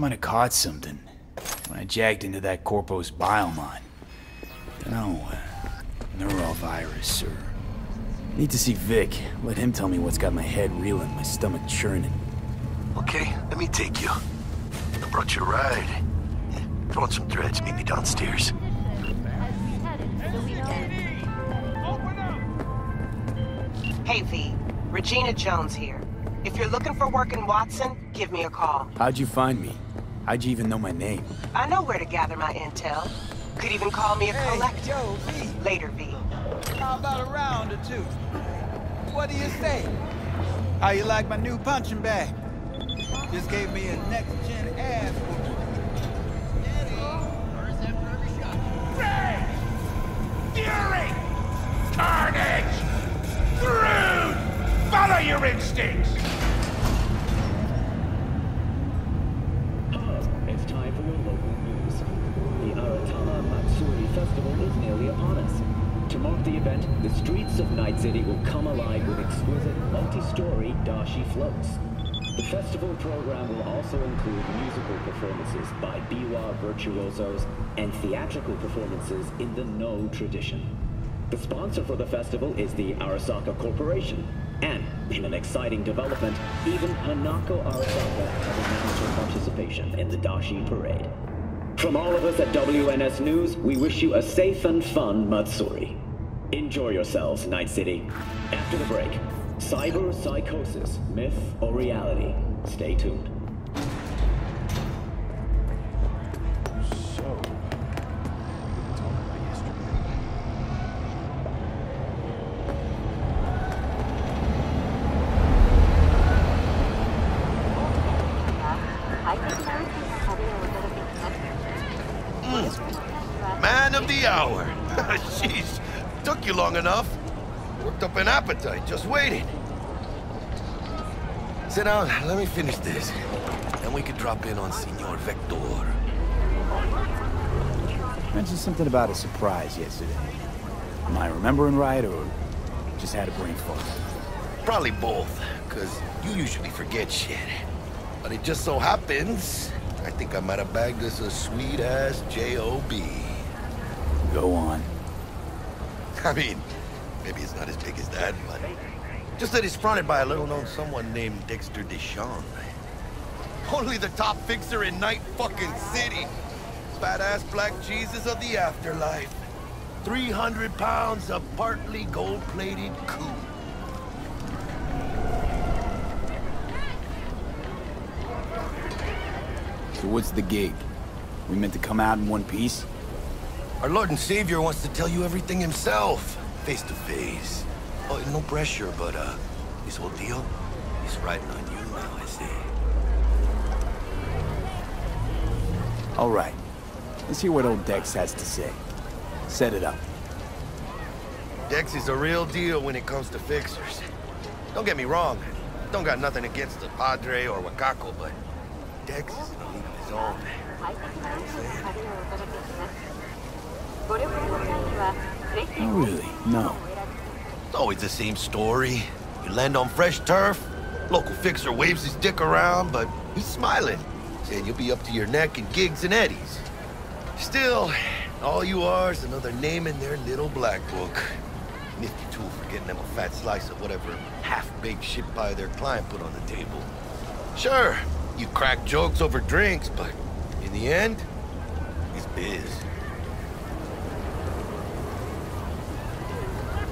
might have caught something when I jacked into that corpo's biomon. Dunno, uh, neurovirus or... Need to see Vic. Let him tell me what's got my head reeling, my stomach churning. Okay, let me take you. I brought you a ride. Throw on some threads, meet me downstairs. Hey, V. Regina Jones here. If you're looking for work in Watson, give me a call. How'd you find me? How'd you even know my name? I know where to gather my intel. Could even call me a Hey, collector. yo, V, Later, V. how about a round or two? What do you say? How you like my new punching bag? Just gave me a next-gen ass whooping. Rage! Fury! Carnage! Brood! Follow your instincts! It's time for your local news. The Aratama Matsuri Festival is nearly upon us. To mark the event, the streets of Night City will come alive with exquisite, multi-story dashi floats. The festival program will also include musical performances by biwa virtuosos and theatrical performances in the Noh tradition. The sponsor for the festival is the Arasaka Corporation. And, in an exciting development, even Hanako Arasaka has announced her participation in the Dashi Parade. From all of us at WNS News, we wish you a safe and fun Matsuri. Enjoy yourselves, Night City. After the break, cyber psychosis, myth or reality? Stay tuned. Long enough. Worked up an appetite, just waiting. Sit down, let me finish this. Then we could drop in on Senor Vektor. Mentioned something about a surprise yesterday. Am I remembering right, or just had a brain fog? Probably both, because you usually forget shit. But it just so happens, I think I might have bagged us a sweet-ass J.O.B. Go on. I mean, maybe it's not as big as that, but... Just that he's fronted by a little-known someone named Dexter DeShawn. Only the top fixer in Night fucking City. Badass black Jesus of the afterlife. 300 pounds of partly gold-plated coup. So what's the gig? We meant to come out in one piece? Our Lord and Savior wants to tell you everything himself, face to face. Oh, no pressure, but uh, this whole deal is riding on you now, I see. All right. Let's hear what old Dex has to say. Set it up. Dex is a real deal when it comes to fixers. Don't get me wrong, don't got nothing against the Padre or Wakako, but Dex is in a league of his own. Oh, really? No. It's always the same story. You land on fresh turf, local fixer waves his dick around, but he's smiling, saying you'll be up to your neck in gigs and eddies. Still, all you are is another name in their little black book. Nifty tool for getting them a fat slice of whatever half-baked shit pie their client put on the table. Sure, you crack jokes over drinks, but in the end, it's biz.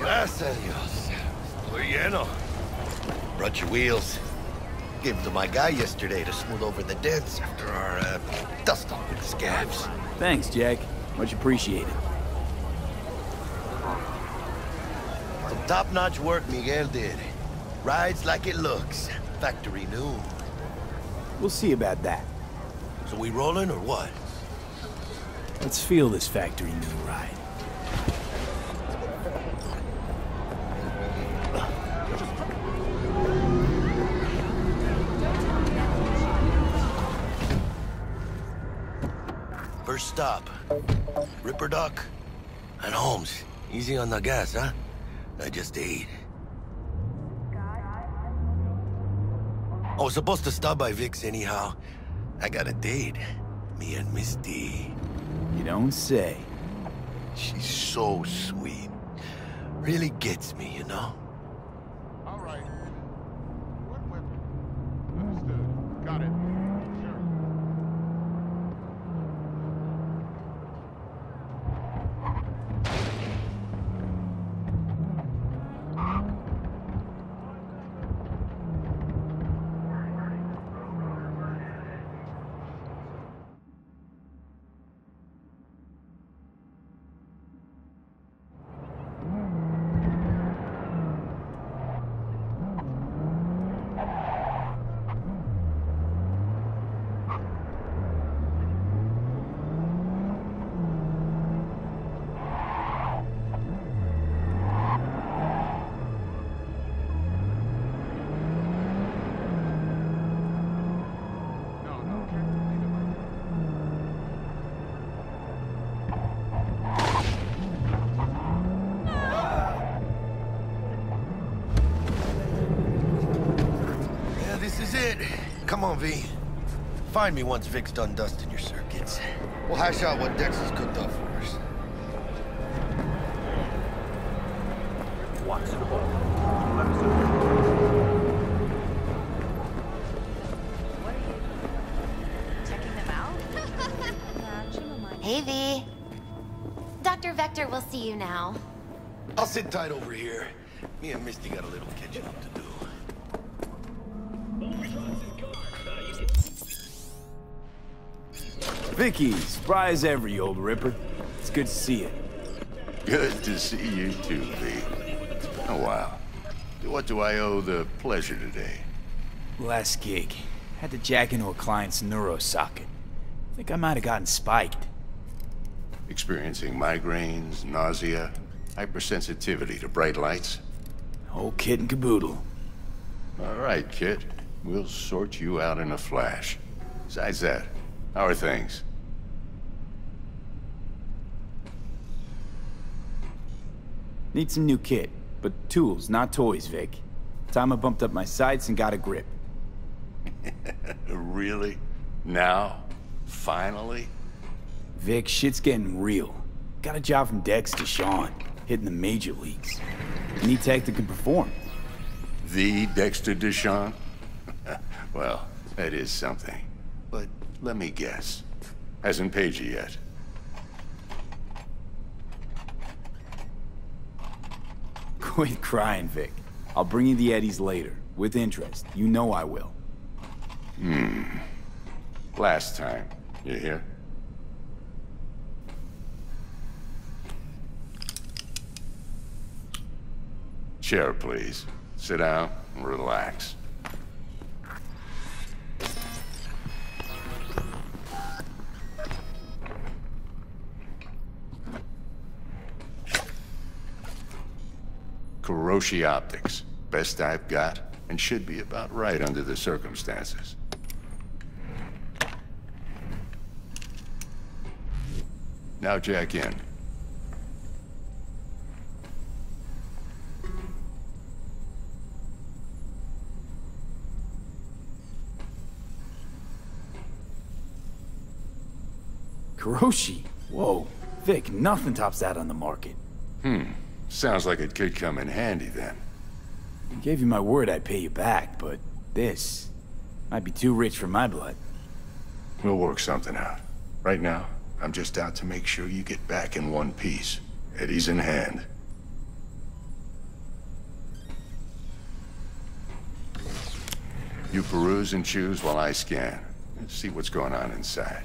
Gracias a Dios. Estoy lleno. Brought your wheels. Gave them to my guy yesterday to smooth over the dents after our uh, dust off with the scabs. Thanks, Jack. Much appreciated. Some top-notch work Miguel did. Rides like it looks. Factory new. We'll see about that. So we rolling or what? Let's feel this factory new ride. First stop. Ripperdoc. And Holmes. Easy on the gas, huh? I just ate. I was supposed to stop by Vic's anyhow. I got a date. Me and Miss D. You don't say. She's so sweet. Really gets me, you know? V. Find me once Vic's done dusting your circuits. We'll hash out what Dex has cooked up for us. Watson Hall. Checking them out? Hey, V. Dr. Vektor will see you now. I'll sit tight over here. Me and Misty got a little catching up to do. Vicky, spry as ever, you old ripper. It's good to see you. Good to see you too, V. Oh, wow. What do I owe the pleasure today? Last gig. Had to jack into a client's neuro socket. Think I might have gotten spiked. Experiencing migraines, nausea, hypersensitivity to bright lights? Whole kit and caboodle. All right, kid. We'll sort you out in a flash. Besides that, how are things? Need some new kit, but tools, not toys, Vic. Time I bumped up my sights and got a grip. Really? Now? Finally? Vic, shit's getting real. Got a job from Dex DeShawn, hitting the major leagues. Need tech that can perform. The Dexter DeShawn? well, that is something. But let me guess. Hasn't paid you yet. Quit crying, Vic. I'll bring you the Eddies later, with interest. You know I will. Hmm. Last time. You hear? Chair, please. Sit down and relax. Kiroshi Optics. Best I've got, and should be about right under the circumstances. Now jack in. Kiroshi? Whoa. Vic, nothing tops that on the market. Hmm. Sounds like it could come in handy then. I gave you my word I'd pay you back, but this might be too rich for my blood. We'll work something out. Right now, I'm just out to make sure you get back in one piece. Eddie's in hand. You peruse and choose while I scan. Let's see what's going on inside.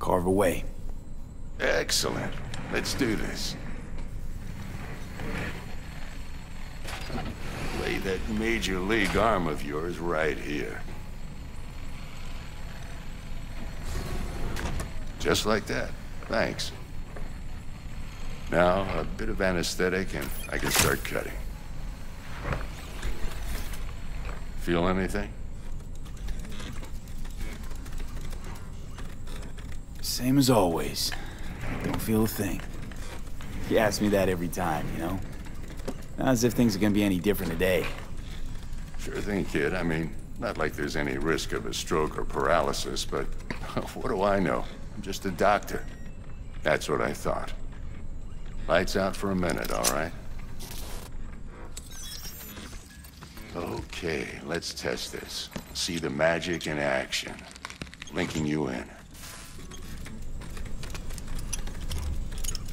Carve away. Excellent. Let's do this. Lay that Major League arm of yours right here. Just like that. Thanks. Now, a bit of anesthetic and I can start cutting. Feel anything? Same as always. Don't feel a thing. You ask me that every time, you know? Not as if things are gonna be any different today. Sure thing, kid. I mean, not like there's any risk of a stroke or paralysis, but what do I know? I'm just a doctor. That's what I thought. Lights out for a minute, all right? Okay, let's test this. See the magic in action. Linking you in.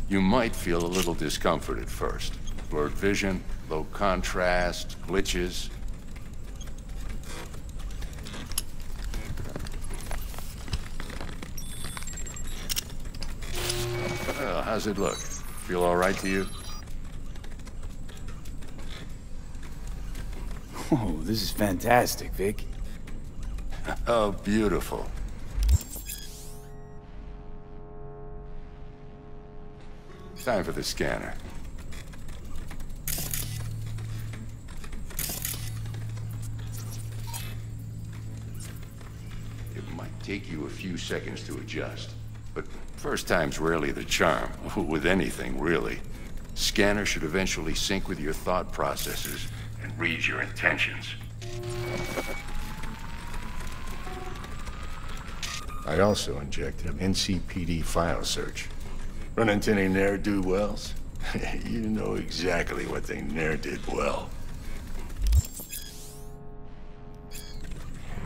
You might feel a little discomfort at first. Blurred vision, low contrast, glitches. Well, how's it look? Feel all right to you? Oh, this is fantastic, Vic. Oh, beautiful. Time for the scanner. It might take you a few seconds to adjust, but first time's rarely the charm, with anything, really. Scanner should eventually sync with your thought processes and read your intentions. I also injected an NCPD file search. Run into any ne'er-do-wells? you know exactly what they ne'er did well.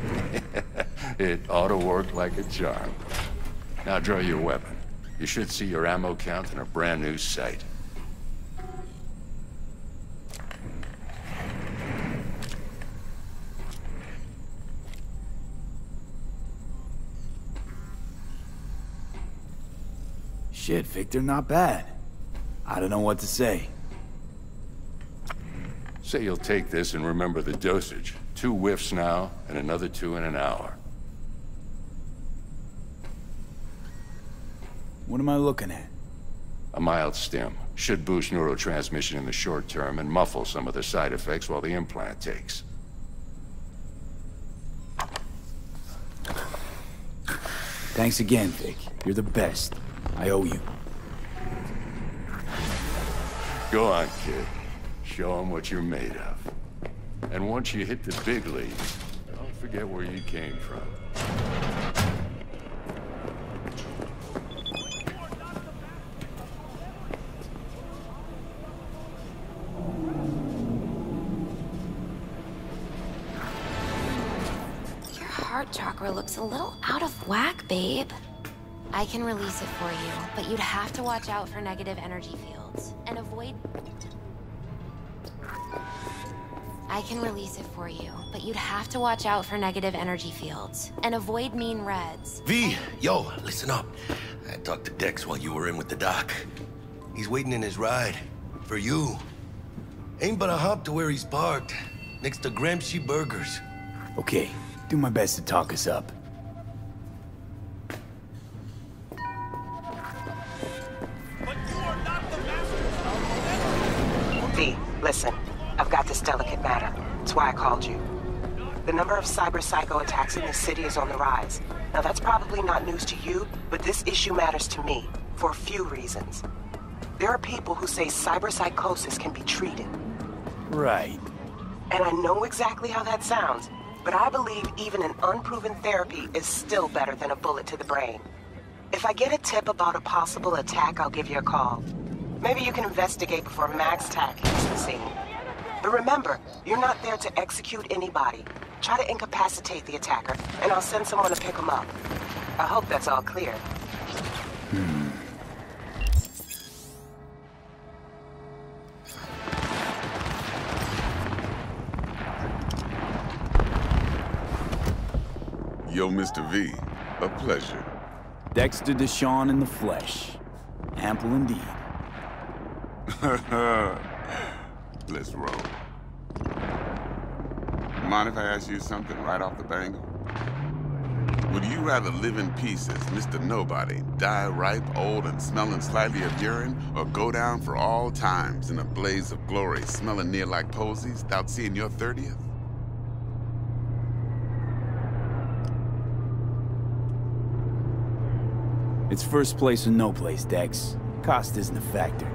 it ought to work like a charm. Now draw your weapon. You should see your ammo count in a brand new sight. Shit, Viktor, not bad. I don't know what to say. Say you'll take this and remember the dosage. Two whiffs now, and another two in an hour. What am I looking at? A mild stim. Should boost neurotransmission in the short term and muffle some of the side effects while the implant takes. Thanks again, Vic. You're the best. I owe you. Go on, kid. Show them what you're made of. And once you hit the big leagues, don't forget where you came from. Your heart chakra looks a little out of whack, babe. I can release it for you, but you'd have to watch out for negative energy fields and avoid. I can release it for you, but you'd have to watch out for negative energy fields and avoid mean reds. V, yo, listen up. I talked to Dex while you were in with the doc. He's waiting in his ride. For you. Ain't but a hop to where he's parked. Next to Gramsci Burgers. Okay, do my best to talk us up. That's why I called you. The number of cyber psycho attacks in this city is on the rise. Now that's probably not news to you, but this issue matters to me for a few reasons. There are people who say cyber psychosis can be treated. Right. And I know exactly how that sounds, but I believe even an unproven therapy is still better than a bullet to the brain. If I get a tip about a possible attack, I'll give you a call. Maybe you can investigate before MaxTac hits the scene. But remember, you're not there to execute anybody. Try to incapacitate the attacker, and I'll send someone to pick him up. I hope that's all clear. Hmm. Yo, Mr. V, a pleasure. Dexter DeShawn in the flesh. Ample indeed. Let's roll. Mind if I ask you something right off the bangle? Would you rather live in peace as Mr. Nobody, die ripe, old, and smelling slightly of urine, or go down for all times in a blaze of glory, smelling near like posies, without seeing your 30th? It's first place or no place, Dex. Cost isn't a factor.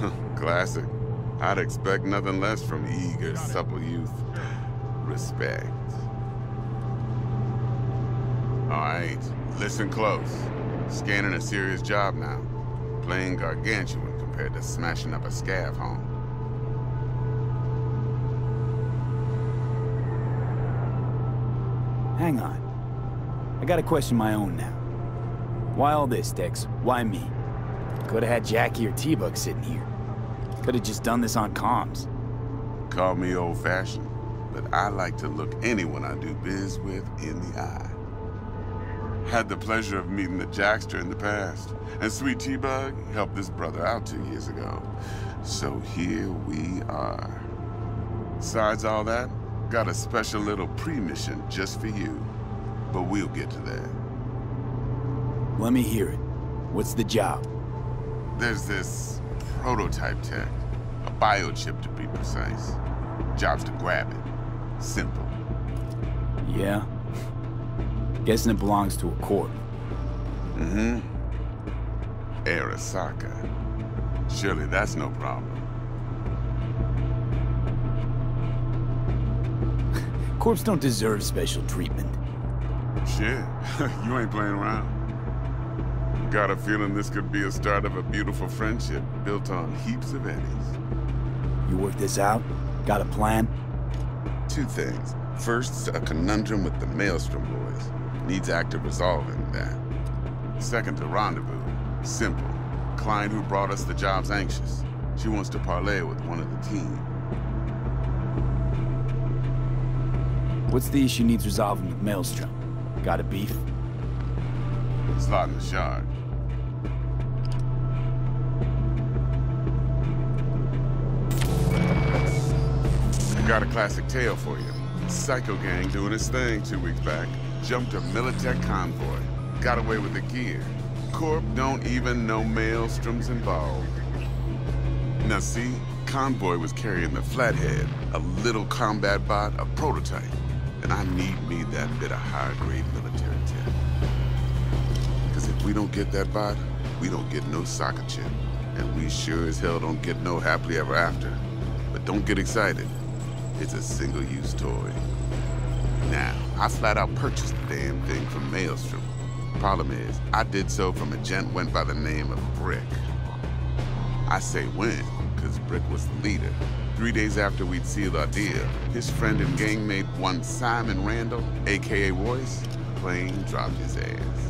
Classic. I'd expect nothing less from eager, supple youth. Respect. Alright, listen close. Scanning a serious job now. Playing gargantuan compared to smashing up a scav home. Hang on. I gotta question my own now. Why all this, Dex? Why me? Could've had Jackie or T-Bug sitting here. Could've just done this on comms. Call me old-fashioned, but I like to look anyone I do biz with in the eye. Had the pleasure of meeting the Jackster in the past, and Sweet T-Bug helped this brother out two years ago. So here we are. Besides all that, got a special little pre-mission just for you. But we'll get to that. Let me hear it. What's the job? There's this prototype tech, a biochip to be precise. Job's to grab it. Simple. Yeah? Guessing it belongs to a corp. Mm-hmm. Arasaka. Surely that's no problem. Corps don't deserve special treatment. Shit, you ain't playing around. Got a feeling this could be a start of a beautiful friendship built on heaps of eddies. You work this out? Got a plan? Two things. First, a conundrum with the Maelstrom boys. Needs active resolving that. Second, a rendezvous. Simple. Client who brought us the job's anxious. She wants to parlay with one of the team. What's the issue needs resolving with Maelstrom? Got a beef? Slot in the shard. Got a classic tale for you. Psycho Gang doing his thing two weeks back. Jumped a Militech convoy. Got away with the gear. Corp don't even know Maelstrom's involved. Now see, Convoy was carrying the Flathead, a little combat bot, a prototype. And I need me that bit of high-grade military tech. Because if we don't get that bot, we don't get no soccer chip. And we sure as hell don't get no happily ever after. But don't get excited. It's a single-use toy. Now, I flat out purchased the damn thing from Maelstrom. Problem is, I did so from a gent went by the name of Brick. I say when, because Brick was the leader. Three days after we'd sealed our deal, his friend and gangmate, one Simon Randall, aka Royce, plain dropped his ass.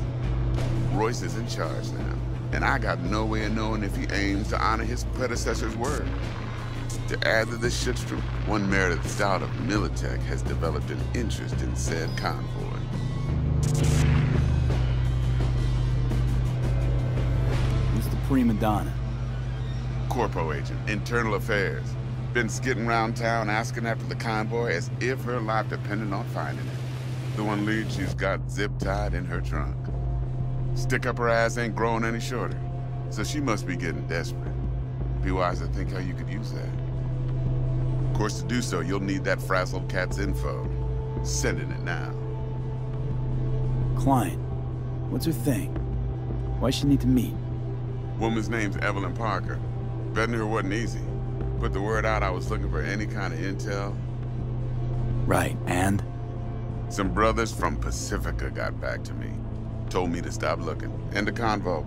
Royce is in charge now, and I got no way of knowing if he aims to honor his predecessor's word. To add to this shitstrom, one Meredith Stout of Militech has developed an interest in said convoy. Who's the prima donna? Corpo agent, internal affairs. Been skidding around town asking after the convoy as if her life depended on finding it. The one lead she's got zip-tied in her trunk. Stick up her ass ain't growing any shorter, so she must be getting desperate. Be wise to think how you could use that. Of course, to do so, you'll need that frazzled cat's info. Sending it now. Client. What's her thing? Why she need to meet? Woman's name's Evelyn Parker. Betting her wasn't easy. Put the word out I was looking for any kind of intel. Right, and? Some brothers from Pacifica got back to me. Told me to stop looking. End the convo.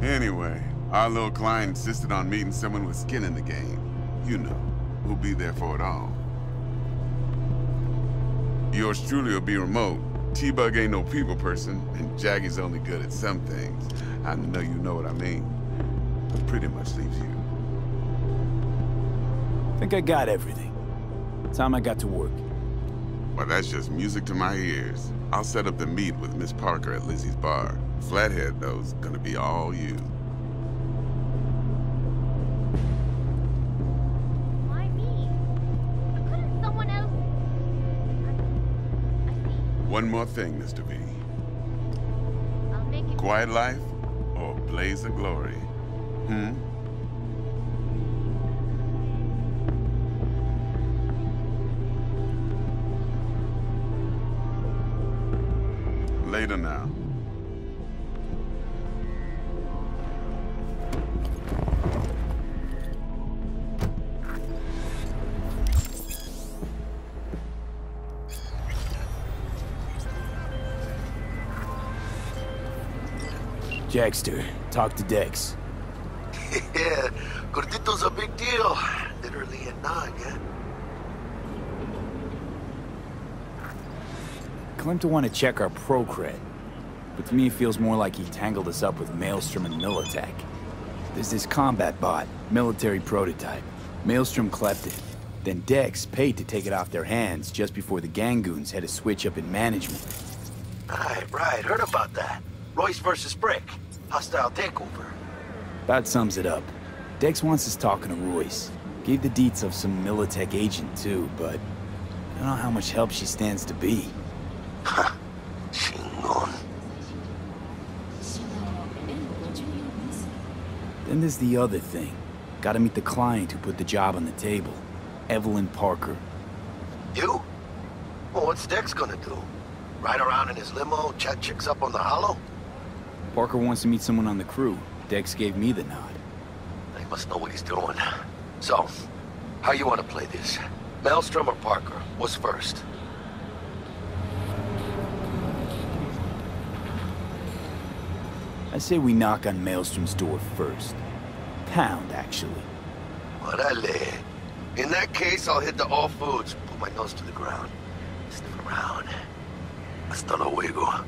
anyway, our little client insisted on meeting someone with skin in the game. You know, who'll be there for it all. Yours truly will be remote. T-Bug ain't no people person, and Jackie's only good at some things. I know you know what I mean. Pretty much leaves you. Think I got everything. Time I got to work. Well, that's just music to my ears. I'll set up the meet with Miss Parker at Lizzie's bar. Flathead, though's gonna be all you. One more thing, Mr. V. I'll make it. Quiet life or blaze of glory? Hmm? Jackster, talk to Dex. yeah, Gordito's a big deal. Literally a nine, yeah? Claimed to want to check our pro cred. But to me it feels more like he tangled us up with Maelstrom and Militech. There's this combat bot, military prototype. Maelstrom clept it. Then Dex paid to take it off their hands just before the Gangoons had a switch up in management. Right, right. Heard about that. Royce versus Brick. Hostile takeover. That sums it up. Dex wants us talking to Royce. Gave the deets of some Militech agent too, but I don't know how much help she stands to be. Chingon. Then there's the other thing. Gotta meet the client who put the job on the table. Evelyn Parker. You? Well, what's Dex gonna do? Ride around in his limo, chat chicks up on the holo? Parker wants to meet someone on the crew. Dex gave me the nod. He must know what he's doing. So, how you want to play this? Maelstrom or Parker? What's first? I say we knock on Maelstrom's door first. Pound, actually. Orale. In that case, I'll hit the all foods, put my nose to the ground. Sniff around. Hasta luego.